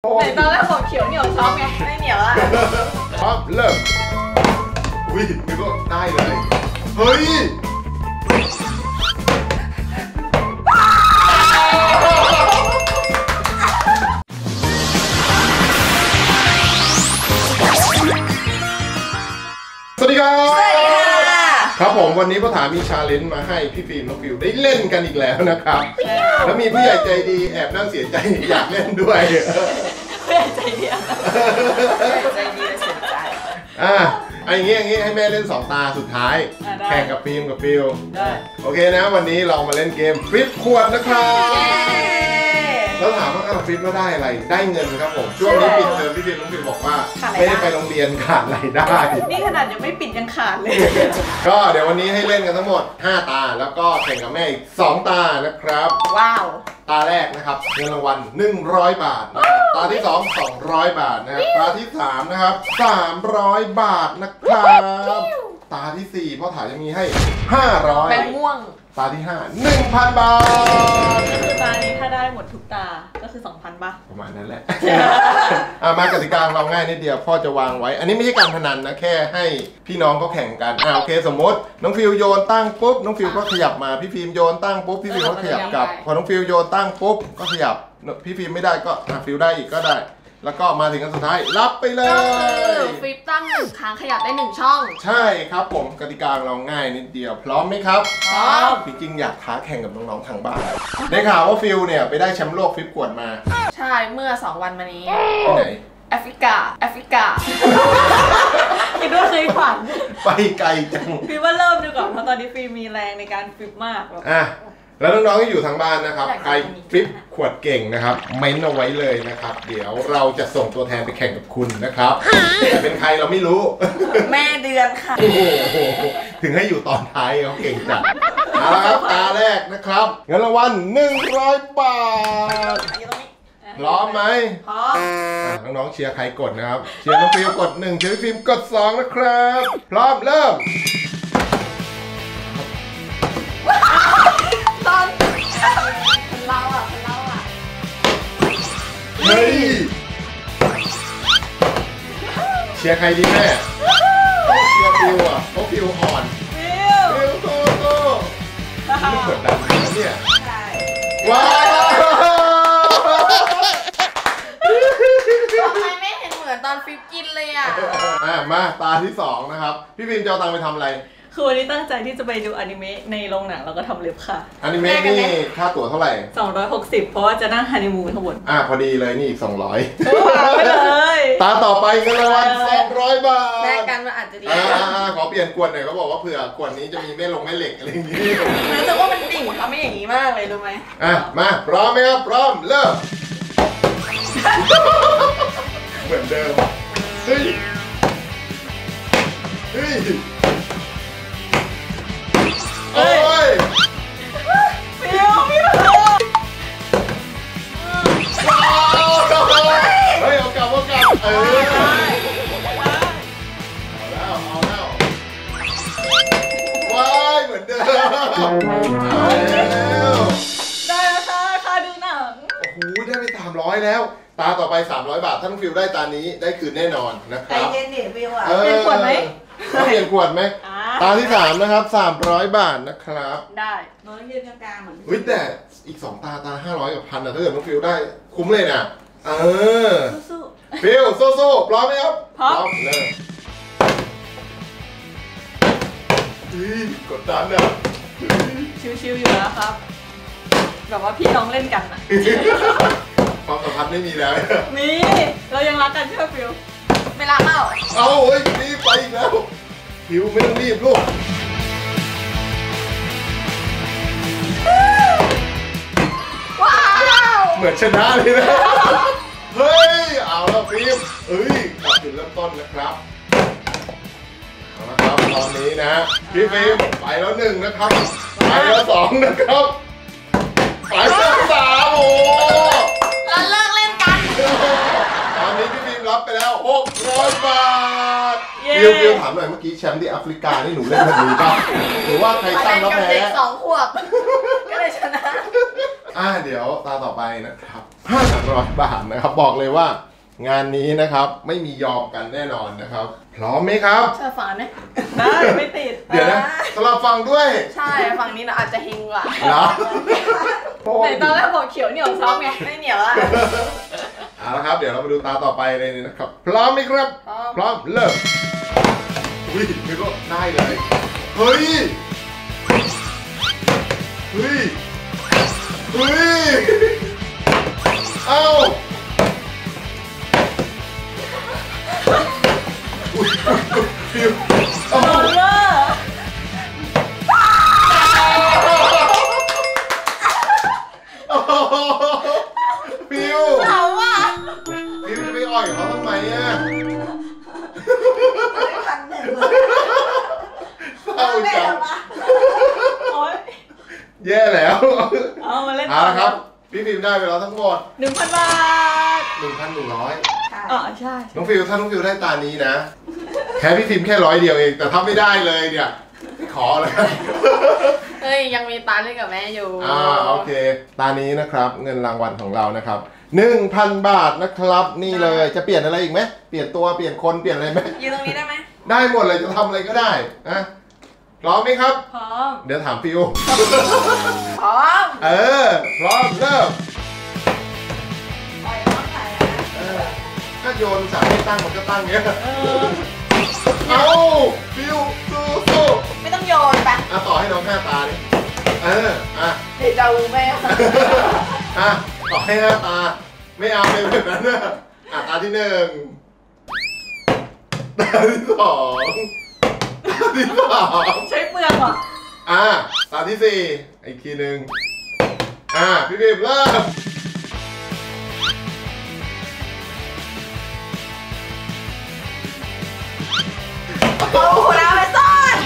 ไหนตอนแรกบอกเขียวเหนียวช็อกไงไม่เหนียวอะพร้อมเริ่มอุ้ยนึกว่าได้เลย เฮ้ยสวัสดีครับ ครับผมวันนี้พ่อถามีชาเลนจ์มาให้พี่ฟิล์มน้องฟิวได้เล่นกันอีกแล้วนะครับ แล้วมีผู้ใหญ่ใจดีแอบนั่งเสียใจอยากเล่นด้วยเพื่อน ใจเดียวใจดีและเสียใจอะอันนี้อย่างนี้ให้แม่เล่น2ตาสุดท้าย อะได้ แข่งกับฟิล์มกับฟิวได้ โอเคนะ วันนี้เรามาเล่นเกม flip ขวดนะครับแล้ว ถามว่าอ้าวฟลิปแล้วได้อะไร ได้เงินครับผม ช่วงนี้ปิดเทอมพี่ฟิล์มน้องฟิล์มบอกว่าไม่ได้ไปโรงเรียนขาดรายได้ นี่ขนาดยังไม่ปิดยังขาดเลย ก็เดี๋ยววันนี้ให้เล่นกันทั้งหมด 5 ตา แล้วก็แข่งกับแม่อีก 2 ตานะครับ ว้าว ตาแรกนะครับเงินรางวัล100 บาทนะครับตาที่ 2 200 บาทนะครับตาที่ 3 นะครับ 300 บาทนะครับ ตาทีสี่4พ่อถายังมีให้ แบงค์500 ม่วง ตาที่5 1,000 บาทก็คือตานี้ถ้าได้หมดทุกตา ก็คือ 2,000ป่ะประมาณนั้นแหละ อะมากติกาของเราง่ายนิดเดียวพ่อจะวางไว้ อันนี้ไม่ใช่การพนันนะ แค่ให้พี่น้องเขาแข่งกัน อ่าโอเค สมมติ น้องฟิวโยนตั้งปุ๊บ น้องฟิวก็ขยับมา พี่ฟิล์มโยนตั้งปุ๊บ พี่ฟิล์มก็ขยับกลับ พอน้องฟิวโยนตั้งปุ๊บ ก็ขยับ พี่ฟิล์มไม่ได้ก็อะฟิวได้อีกก็ได้ แล้วก็มาถึงอันสุดท้ายรับไปเลย ก็คือ flip ตั้งหนึ่งครั้งขยับได้หนึ่งช่อง ใช่ครับผมกติกาของเราง่ายนิดเดียว พร้อมไหมครับพร้อมจริงๆอยากท้าแข่งกับน้องๆทางบ้านได้ข่าวว่าฟิวเนี่ยไปได้แชมป์โลกฟิปขวดมาใช่เมื่อ 2 วันมานี้ ที่ไหน แอฟริกา แอฟริกา คิดว่าเคยฝันไปไกลจัง ฟิล์มว่าเริ่มดีกว่าเพราะตอนนี้ฟิล์มมีแรงในการ flip มากแบบ อะ แล้วน้องๆที่อยู่ทางบ้านนะครับอยากจะใคร flip ขวดเก่งนะครับ เม้นเอาไว้เลยนะครับ เดี๋ยวเราจะส่งตัวแทนไปแข่งกับคุณนะครับแต่เป็นใครเราไม่รู้ แม่เดือนค่ะ โอ้โห ถึงให้อยู่ตอนท้ายเขาเก่งจังเอาละครับตาแรกนะครับเงินรางวัล100 บาท พร้อมไหมพร้อมอะน้องๆเชียร์ใครกดนะครับ เชียร์น้องฟิวกด 1 เชียร์พี่ฟิล์มกด 2 นะครับ พร้อมเริ่มตอน เป็นเราอะเป็นเราอะเฮ้ย เชียร์ใครดีแม่เชียร์ฟิวอะเพราะฟิวอ่อนฟิวฟิวโตโตนี่กดดันนะเนี่ยใช่ว้าวทำไมไม่เห็นเหมือนตอน flip กินเลยอะ อะมาตาที่สองนะครับ พี่ฟิล์มจะเอาตังค์ไปทำอะไร คือวันนี้ตั้งใจที่จะไปดูอนิเมะในโรงหนังแล้วก็ทำเล็บค่ะ อนิเมะนี่ค่าตั๋วเท่าไหร่ 260 เพราะว่าจะนั่งฮันนีมูนข้างบนอะพอดีเลยนี่อีก 200 ไปเลยตาต่อไปเงินรางวัล200 บาทแลกกันมันอาจจะดีอ่าๆขอเปลี่ยนขวดหน่อยเขาบอกว่าเผื่อขวดนี้จะมีแม่ลงแม่เหล็กอะไรอย่างนี้รู้สึกว่ามันดิ่งทำไม่อย่างนี้มากเลยรู้ไหมอะมาพร้อมไหมครับพร้อมเริ่มเหมือนเดิมเฮ้ยเฮ้ย โอ้ยฟิวฟิวว้าวเฮ้ยเอากลับเอากลับเออเอาแล้วเอาแล้วว้ายเหมือนเดิมเอาแล้วได้แล้วค่ะค่าดูหนังโอ้โหได้ไป300แล้ว ตาต่อไป 300 บาทถ้าน้องฟิวได้ตานี้ได้คืนแน่นอนนะคใจรับ เย็นดิฟิวอะออ เปลี่ยนขวดไหมเอาเปลี่ยนขวดไหม อ่าตาที่3นะครับ300บาทนะครับได้น้องยืนกลางๆเหมือนเฮ้ยแต่อีก2ตาตา500กับพันอะถ้าเกิดน้องฟิวได้คุ้มเลยนะเออสู้ฟิวโซ่ๆพร้อมไหมครับพร้อมเริ่มอุ๊ยกดดันอะๆชิวๆอยู่แล้วครับ แบบว่าพี่น้องเล่นกันอะ ความสัมพันธ์ไม่มีแล้ว มี เรายังรักกันใช่ไหมฟิลไม่รักเปล่า เอาเฮ้ยรีบไปอีกแล้ว ฟิวไม่ต้องรีบลูกว้าวเหมือนชนะเลยนะ เฮ้ย เอาแล้วฟิล์มเอ้ยกลับจุดเริ่มต้นนะครับเอาละครับตอนนี้นะพี่ฟิล์มไปแล้วหนึ่งนะครับ ไปแล้วสองนะครับ ไปแล้วสามโอ้ รับไปแล้ว600บาทเย้ฟิวฟิวถามหน่อยเมื่อกี้แชมป์ที่แอฟริกานี่หนูเล่นแบบนี้ป่ะหรือว่าใครมาตั้เล่งนแล้วกับแพ้ เด็กสองขวบ ก็เลยชนะ อ่าเดี๋ยวตาต่อไปนะครับ500บาทนะครับ บอกเลยว่า งานนี้นะครับไม่มียอมกันแน่นอนนะครับ พร้อมไหมครับ เชื่อฝันไหมได้ไม่ติดเดี๋ยวนะสลับฟังด้วยใช่ฝั่งนี้เราอาจจะเฮงกว่าเหรอโอ้ไหนยตอนแรกบอกเขียวเหนียวซับไง ไม่เหนียวอะ ตาต่อไปเลยนะครับ พร้อมไหมครับ พร้อม พร้อม เริ่มอุ้ยไม่ก็ได้เลย เฮ้ย เฮ้ย เฮ้ย เอ้าอุ้ยอุ้ยอุ้ยฟิวเอ้า พี่ฟิล์มได้ไปแล้วทั้งหมดหนึ่งพันบาท1,100ใช่อ๋อใช่น้องฟิวถ้าน้องฟิวได้ตานี้นะ แค่พี่ฟิล์มแค่ร้อยเดียวเอง แต่ถ้าไม่ได้เลยเนี่ยไม่ขอเลย เฮ้ย ยังมีตาเล่นกับแม่อยู่อ่าโอเค ตานี้นะครับเงินรางวัลของเรานะครับ1,000 บาทนะครับ นี่เลยจะเปลี่ยนอะไรอีกไหมเปลี่ยนตัวเปลี่ยนคนเปลี่ยนอะไรไหมยืนตรงนี้ได้ไหม ได้หมดเลยจะทำอะไรก็ได้อะ พร้อมไหมครับ พร้อม เดี๋ยวถามฟิวพร้อม เออ พร้อมเริ่มปล่อยน้องถ่ายนะเออถ้าโยนสั่งให้ตั้งมันก็ตั้งเงี้ย เออ เอาฟิวสู้สู้ไม่ต้องโยนไปอะต่อให้น้องห้าตาดิเออ อะ เดี๋ยวจะรู้แม่อะ ต่อให้ห้าตา ไม่เอาเลยแบบนั้นนะอะตาที่หนึ่งตาที่สองตา ที่สามใช้เปลือกว่ะอะตาที่สี่อีกทีหนึ่งอะพี่บีมเริ่มเอาหัวเราไปซ่อน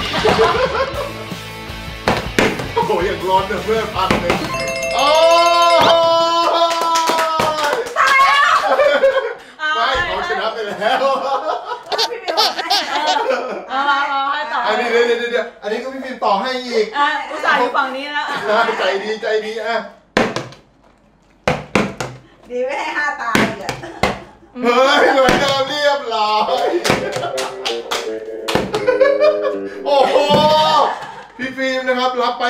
โอ้โหอย่างร้อนเพื่อนพันหนึ่งโอ้ยเอาไม่เขาชนะไปแล้ว พี่บิวบอกให้นะเอาเอาเอาให้ต่ อันนี้เดี๋ยวเดี๋ยวเดี๋ยวอันนี้ก็พี่ฟิล์มต่อให้อีกอะอุตส่าห์อยู่ฝั่งนี้แล้วอะนะใจดีใจดีอะดีไม่ให้ห้าตาอีกอะเฮ้ยเหมือนเดิมเรียบร้อยโอ้โหพี่ฟิล์มนะครับรับไป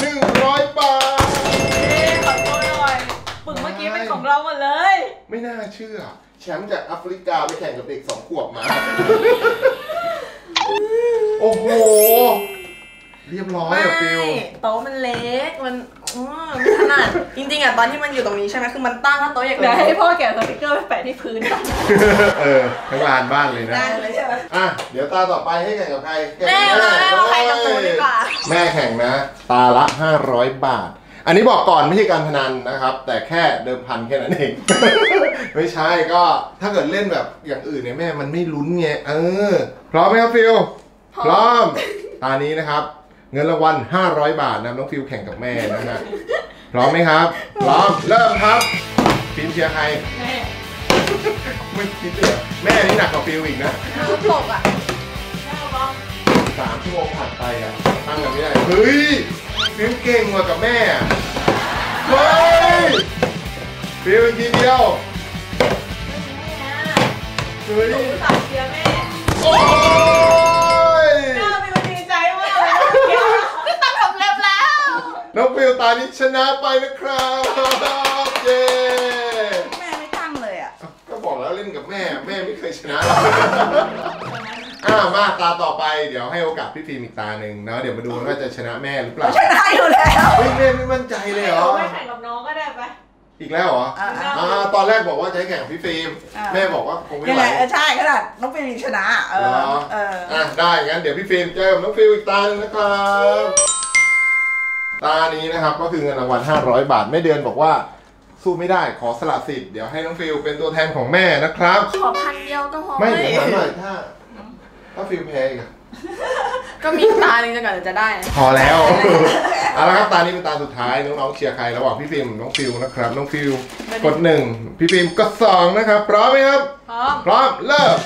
2,100 บาท เอ๊ะขอโทษหน่อยปึกเมื่อกี้เป็นของเราหมดเลยไม่น่าเชื่อ แชมป์จากแอฟริกาไปแข่งกับเด็กสองขวบมา โอ้โห เรียบร้อยไม่อะฟิลโต๊ะมันเล็กมันอืมไม่ถนัดจริงๆอะตอนที่มันอยู่ตรงนี้ใช่ไหมคือมันตั้งถ้าโต๊ะอย่างเดี๋ยวนี้ให้พ่อแกะสติกเกอร์ไปแปะที่พื้นก่อนเออ ทั้งลานบ้านเลยนะ ได้เลยใช่ไหมอะ เดี๋ยวตาต่อไปให้แข่งกับใครแข่งแม่กับมาแม่มาใครกับตูดีกว่า แม่แข่งนะ ตาละ 500 บาท อันนี้บอกก่อนไม่ใช่การพนันนะครับ แต่แค่เดิมพันแค่นั้นเอง ไม่ใช่ก็ถ้าเกิดเล่นแบบอย่างอื่นเนี่ยแม่มันไม่ลุ้นไงเออพร้อมไหมครับฟิวพร้อมตานี้นะครับ เงินรางวัล500 บาทนะน้องฟิวแข่งกับแม่นะฮะพร้อมไหมครับ พร้อมเริ่มครับฟิล์มเชียร์ใครแม่ไม่คิดเลยเหรอแม่นี่หนักกว่าฟิวอีกนะตกอะแม่บอกสามชั่วโมงผ่านไปอะตั้งกันไม่ได้เฮ้ย ฟิวส์เก่งกว่ากับแม่เฮ้ยฟิวส์อีกทีเดียวเฮ้ยอุตส่าห์เชียร์แม่โอ้ยแม่มีมันดีใจมากเลยนะเมื่อกี้ไม่ต้องทำเล็บแล้ว น้องฟิวส์ตานี้ชนะไปนะครับเย้แม่ไม่ตั้งเลยอะ ก็บอกแล้วเล่นกับแม่ แม่ไม่เคยชนะหร อกอ่ามาตาต่อไปเดี๋ยวให้โอกาสพี่ฟิล์มอีกตาหนึ่งเนาะเดี๋ยวมาดูว่าจะชนะแม่หรือเปล่าชนะอยู่แล้วเฮ้ยแม่ไม่มั่นใจเลยเหรอไม่แข่งกับน้องก็ได้ไปอีกแล้วเหรออ่าอ่าตอนแรกบอกว่าจะให้แข่งกับพี่ฟิล์มอ่าแม่บอกว่าคงไม่ยังไหวไงเออใช่ขนาดน้องฟิวส์ยังชนะอะเอเหรออเอออะได้งั้นเดี๋ยวพี่ฟิล์มเจอกับน้องฟิวส์อีกตาหนึ่งนะครับตานี้นะครับก็คือเงินรางวัล500 บาทแม่เดือนบอกว่าสู้ไม่ได้ขอสละสิทธิ์เดี๋ยวให้น้องฟิวส์เป็นตัวแทนของแม่นะครับ ขอพันเดียวก็พอไม่เดี๋ยวถามหน่อยถ้า ถ้าฟิวส์แพ้อีกอะก็มีตาหนึ่งจนกว่าจะได้นะพอแล้ว เอาละครับตานี้เป็นตาสุดท้ายน้องๆเชียร์ใครระหว่างพี่ฟิล์มกับน้องฟิวส์นะครับ น้องฟิลกดหนึ่งพี่ฟิล์มกดสองนะครับพร้อมไหมครับ พร้อม พร้อมเริ่ม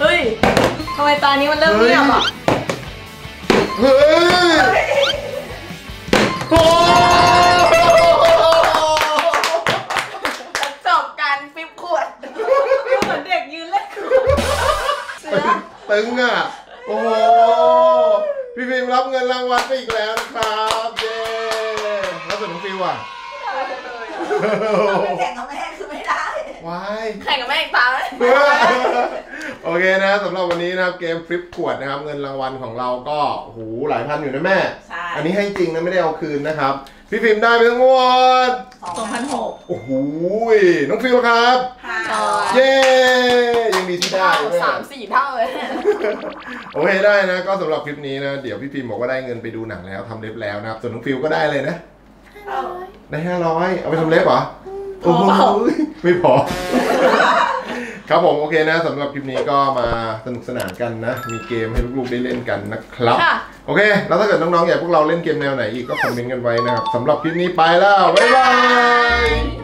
เฮ้ยทำไมตานี้มันเริ่มเงียบอะเฮ้ยโอ้ จบการฟิปขวด ฟิลเหมือนเด็กยืนเล่น เสื ตึองตึงอะ โอ้โห พี่ฟิล์มรับเงินรางวัลไปอีกแล้วนะครับ เย้แล้วส่วนน้องฟิวอะไม่แข่งกับแม่คือไม่ได้ว้ายแข่งกับแม่อีกตาไหมโอเคนะสำหรับวันนี้นะครับเกม flip ขวดนะครับ เงินรางวัลของเราก็โอ้โหหลายพันอยู่นะแม่ใช่อันนี้ให้จริงนะไม่ได้เอาคืนนะครับ พี่ฟิล์มได้ไปทั้งหมดสองพันหกโอ้โหน้องฟิวส์ครับห้า เย้ยังดีที่ได้เท่าด้วยสามสี่เท่าเลยโอเคได้นะ ก็สำหรับคลิปนี้นะ เดี๋ยวพี่ฟิล์มบอกว่าได้เงินไปดูหนังแล้วทำเล็บแล้วนะครับ ส่วนน้องฟิวส์ก็ได้เลยนะ ได้ห้าร้อยเอาไปทำเล็บเหรอโอ้โหไม่พอ ครับผมโอเคนะสำหรับคลิปนี้ก็มาสนุกสนานกันนะ มีเกมให้ลูกๆได้เล่นกันนะครับค่ะโอเค แล้วถ้าเกิดน้องๆอยากพวกเราเล่นเกมแนวไหนอีกก็คอมเมนต์กันไว้นะครับสำหรับคลิปนี้ไปแล้ว บ๊ายบาย